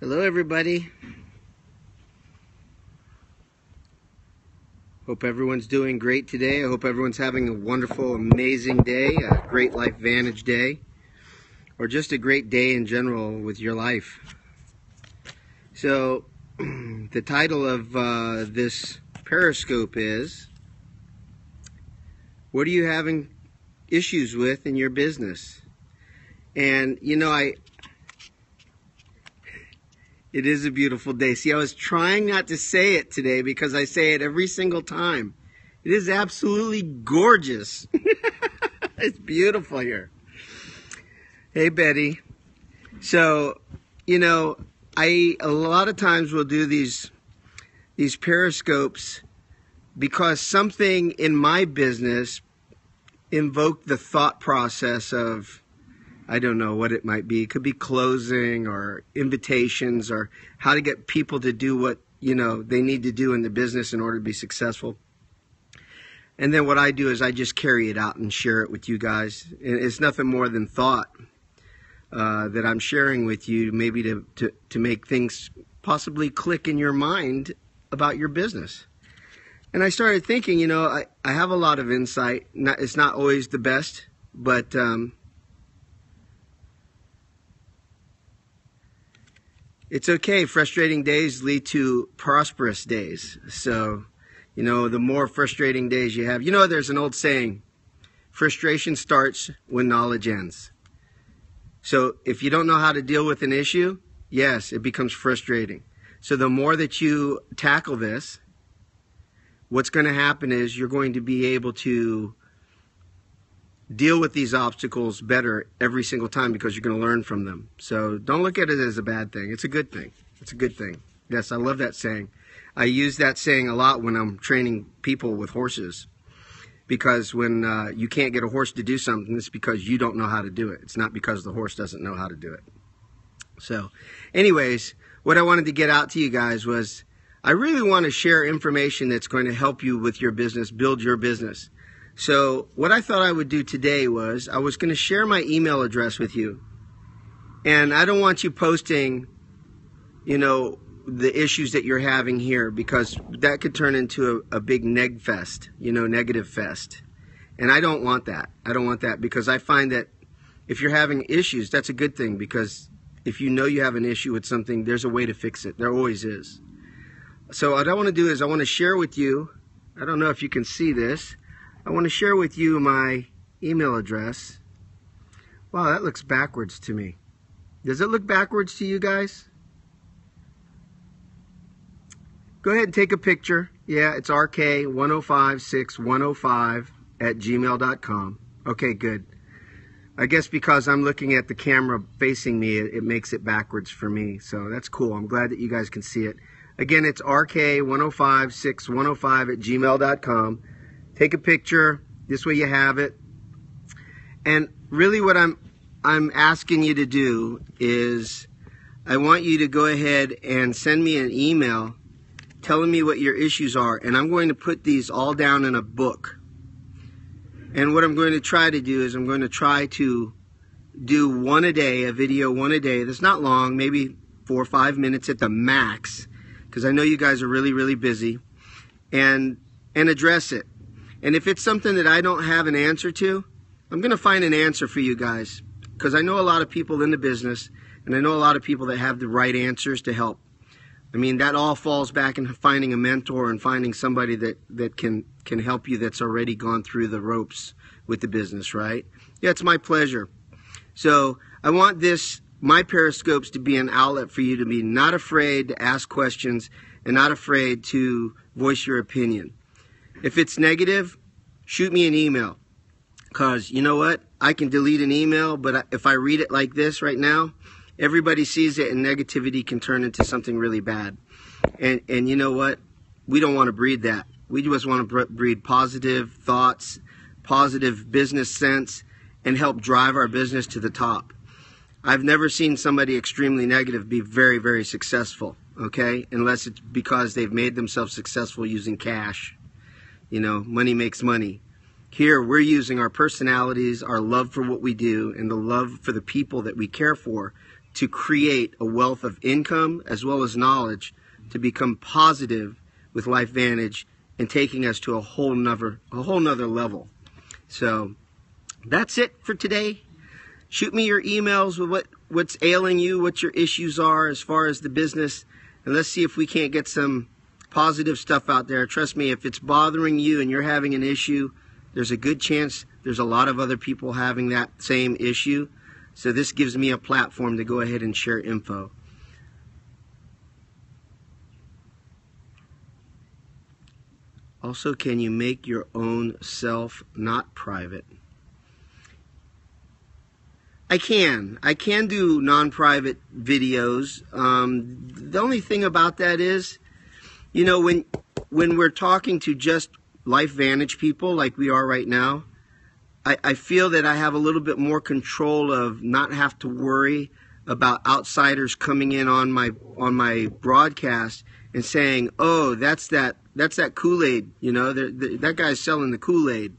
Hello, everybody. Hope everyone's doing great today. I hope everyone's having a wonderful, amazing day, a great LifeVantage day, or just a great day in general with your life. So, the title of uh, this Periscope is What are you having issues with in your business? And, you know, I, it is a beautiful day. See, I was trying not to say it today because I say it every single time. It is absolutely gorgeous. it's beautiful here. Hey, Betty. So, you know, I a lot of times will do these these periscopes because something in my business invoked the thought process of I don't know what it might be. It could be closing or invitations or how to get people to do what, you know, they need to do in the business in order to be successful. And then what I do is I just carry it out and share it with you guys. It's nothing more than thought uh, that I'm sharing with you, maybe to, to, to make things possibly click in your mind about your business. And I started thinking, you know, I, I have a lot of insight. Not, it's not always the best, but um, it's okay. Frustrating days lead to prosperous days. So, you know, the more frustrating days you have, you know, there's an old saying frustration starts when knowledge ends. So, if you don't know how to deal with an issue, yes, it becomes frustrating. So, the more that you tackle this, what's going to happen is you're going to be able to deal with these obstacles better every single time because you're going to learn from them. So don't look at it as a bad thing. It's a good thing. It's a good thing. Yes, I love that saying. I use that saying a lot when I'm training people with horses because when uh, you can't get a horse to do something, it's because you don't know how to do it. It's not because the horse doesn't know how to do it. So, anyways, what I wanted to get out to you guys was I really want to share information that's going to help you with your business, build your business. So, what I thought I would do today was I was going to share my email address with you. And I don't want you posting, you know, the issues that you're having here because that could turn into a, a big neg fest, you know, negative fest. And I don't want that. I don't want that because I find that if you're having issues, that's a good thing because if you know you have an issue with something, there's a way to fix it. There always is. So, what I want to do is I want to share with you, I don't know if you can see this. I want to share with you my email address. Wow, that looks backwards to me. Does it look backwards to you guys? Go ahead and take a picture. Yeah, it's RK1056105 at gmail.com. Okay, good. I guess because I'm looking at the camera facing me, it, it, makes it backwards for me. So that's cool. I'm glad that you guys can see it. Again, it's RK1056105 at gmail.com. Take a picture. This way you have it. And really what I'm I'm asking you to do is I want you to go ahead and send me an email telling me what your issues are and I'm going to put these all down in a book. And what I'm going to try to do is I'm going to try to do one a day, a video one a day that's not long, maybe four or five minutes at the max, because I know you guys are really, really busy, and and address it. And if it's something that I don't have an answer to, I'm going to find an answer for you guys because I know a lot of people in the business and I know a lot of people that have the right answers to help. I mean, that all falls back in finding a mentor and finding somebody that, that can, can help you that's already gone through the ropes with the business, right? Yeah, it's my pleasure. So I want this, my periscopes to be an outlet for you to be not afraid to ask questions and not afraid to voice your opinion. If it's negative, shoot me an email. Because you know what? I can delete an email, but if I read it like this right now, everybody sees it and negativity can turn into something really bad. And, and you know what? We don't want to breed that. We just want to breed positive thoughts, positive business sense, and help drive our business to the top. I've never seen somebody extremely negative be very, very successful, okay? Unless it's because they've made themselves successful using cash. You know, money makes money. Here, we're using our personalities, our love for what we do, and the love for the people that we care for to create a wealth of income as well as knowledge to become positive with LifeVantage and taking us to a whole nother a whole nother level. So that's it for today. Shoot me your emails with what, what's ailing you, what your issues are as far as the business, and let's see if we can't get some positive stuff out there. Trust me, if it's bothering you and you're having an issue, there's a good chance there's a lot of other people having that same issue. So this gives me a platform to go ahead and share info. Also, can you make your own self not private? I can. I can do non-private videos. Um, the only thing about that is, you know, when when we're talking to just LifeVantage people like we are right now, I, I feel that I have a little bit more control of not have to worry about outsiders coming in on my on my broadcast and saying, "Oh, that's that that's that Kool Aid," you know, that guy's selling the Kool Aid.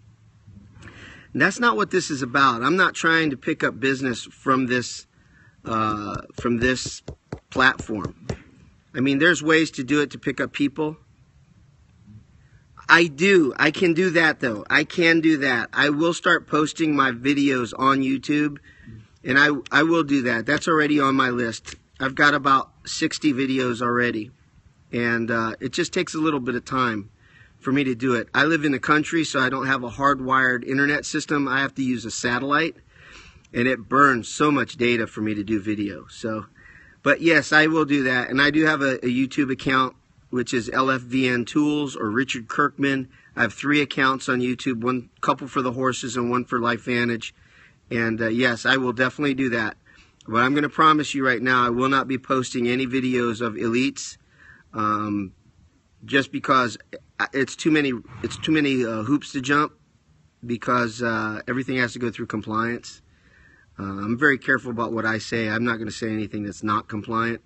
that's not what this is about. I'm not trying to pick up business from this uh, from this platform. I mean, there's ways to do it to pick up people. I do. I can do that though. I can do that. I will start posting my videos on YouTube and I I will do that. That's already on my list. I've got about 60 videos already. And uh, it just takes a little bit of time for me to do it. I live in the country, so I don't have a hardwired internet system. I have to use a satellite, and it burns so much data for me to do video. So, but yes, I will do that. And I do have a, a YouTube account which is LFVN Tools or Richard Kirkman. I have three accounts on YouTube, one couple for the horses and one for LifeVantage. And uh, yes, I will definitely do that. But I'm going to promise you right now, I will not be posting any videos of elites, um, just because it's too many. It's too many uh, hoops to jump, because uh, everything has to go through compliance. Uh, I'm very careful about what I say. I'm not going to say anything that's not compliant.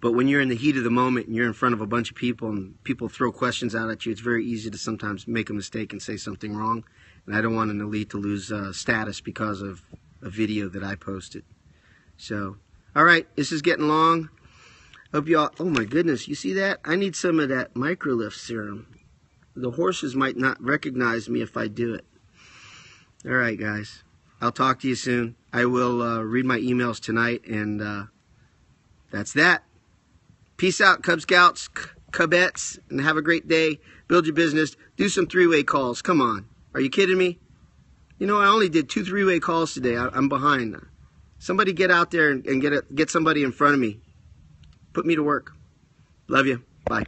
But when you're in the heat of the moment and you're in front of a bunch of people and people throw questions out at you, it's very easy to sometimes make a mistake and say something wrong. And I don't want an elite to lose uh, status because of a video that I posted. So, all right, this is getting long. Hope you all. Oh my goodness, you see that? I need some of that microlift serum. The horses might not recognize me if I do it. All right, guys. I'll talk to you soon. I will uh, read my emails tonight, and uh, that's that. Peace out, Cub Scouts, Cubettes, and have a great day. Build your business. Do some three-way calls. Come on. Are you kidding me? You know, I only did two three-way calls today. I, am behind. Somebody get out there and, and get a, get somebody in front of me. Put me to work. Love you. Bye.